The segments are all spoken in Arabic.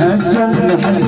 الحب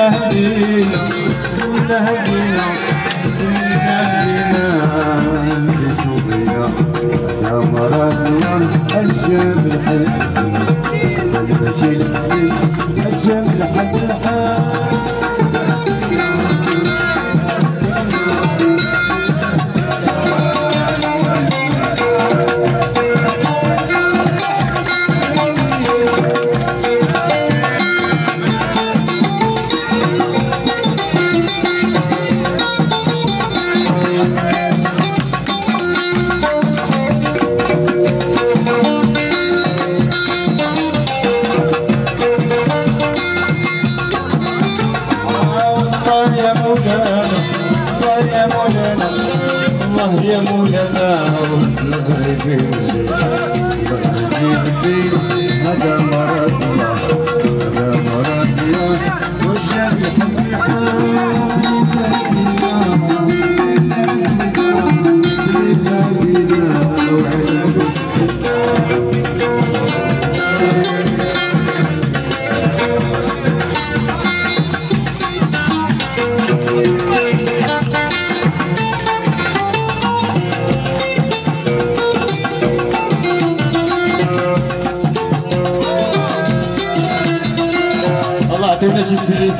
لهدينا زول لهدينا يموننا ونغرب جبتي هذا مرضنا هذا مرضنا والشعب يحب الحال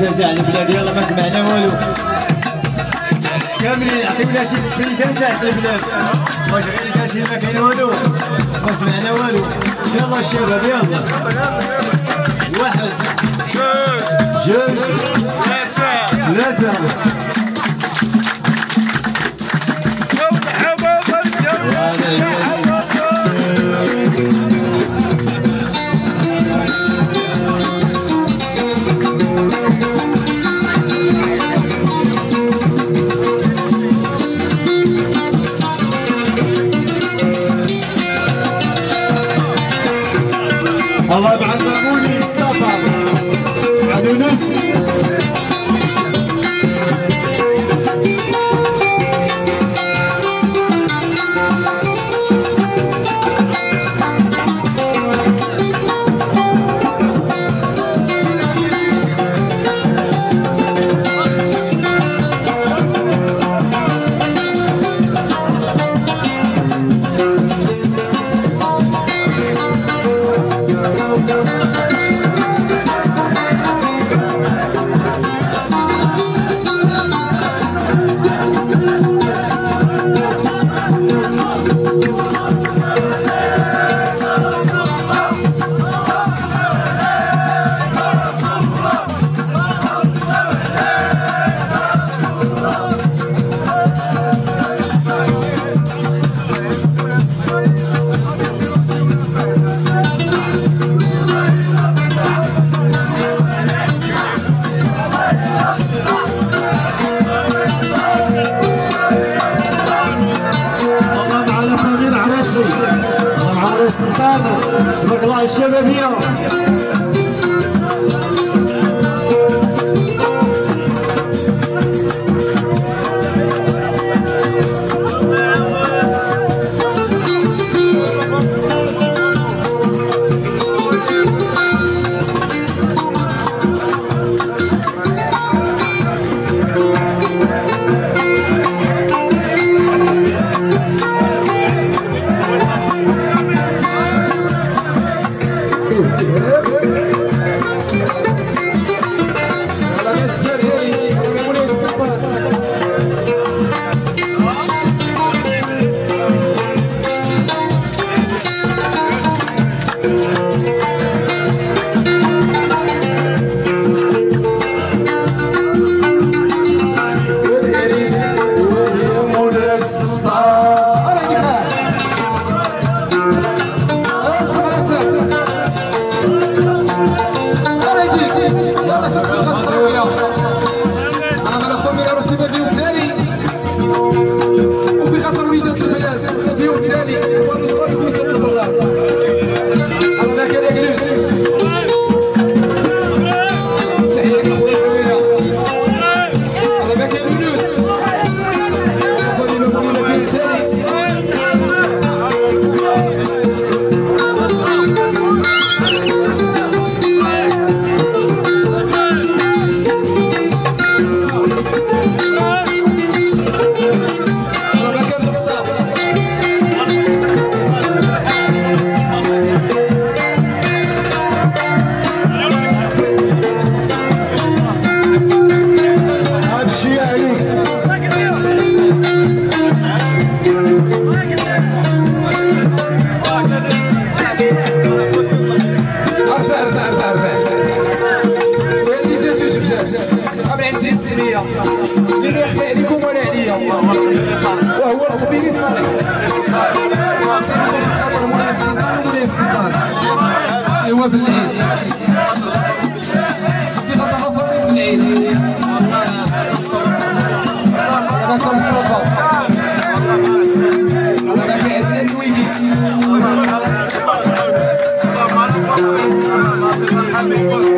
التسكيتات على البلاد يلا ما سمعنا والو كاملين عطيونا شي تسكيتات تاع البلاد واش غير كاش ما كاين والو ما سمعنا والو يلا الشباب يلا. واحد. جوج ثلاثة. ثلاثة. عريس القادة تبارك الله الشبابية. الجزائريه اللي رايح عليكم ولا عليا وهو الخبير صالح سيبقوا في خاطر مولاي السلطان ومولاي السلطان ايوا بالعيد في خاطر غفر بالعيد هذاك مصطفى هذاك عدنان الويدي Thank you.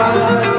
Bye.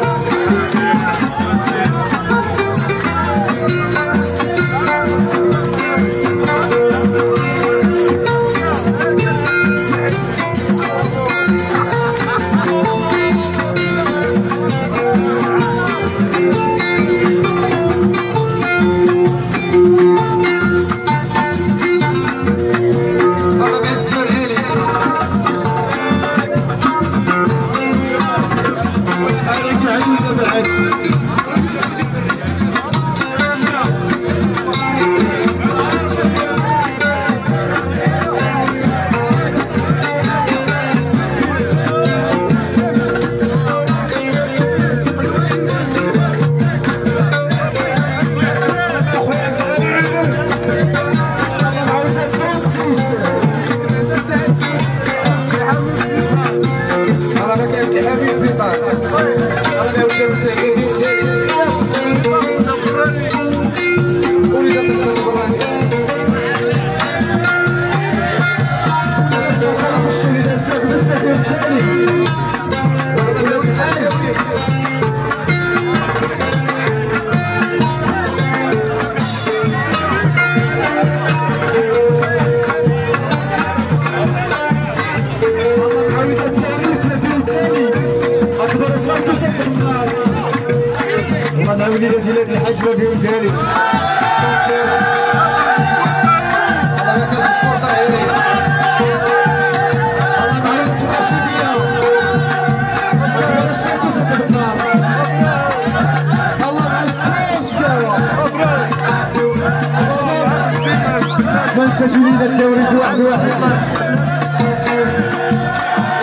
ما وليدة التوريد واحد واحد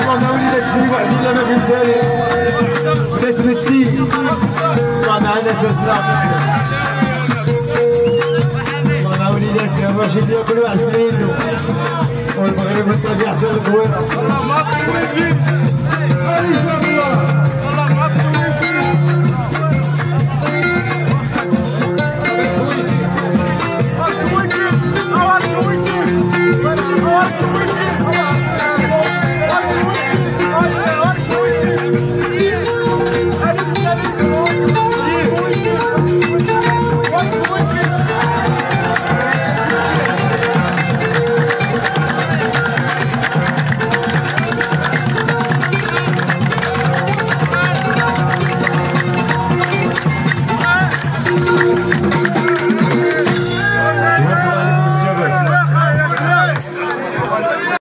والله ما وليدة تسري واحد الا ما فيهم تالي ناس مسكين الله معنا في الفلاح والله ما وليداتنا الرشيد كل واحد سميتو والمغرب التربيع حتى الكويرة هذه شباب الله